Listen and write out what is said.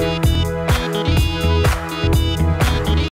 Thank you.